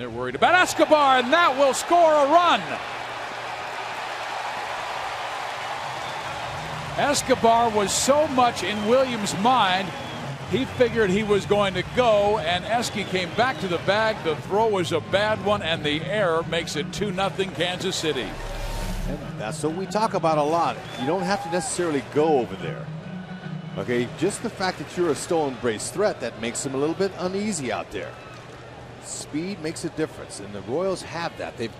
they're worried about Escobar, and that will score a run. Escobar was so much in Williams' mind, he figured he was going to go, and Esky came back to the bag. The throw was a bad one, and the error makes it 2 0 Kansas City. And that's what we talk about a lot. You don't have to necessarily go over there. Okay, just the fact that you're a stolen base threat that makes them a little bit uneasy out there. Speed makes a difference, and the Royals have that. They've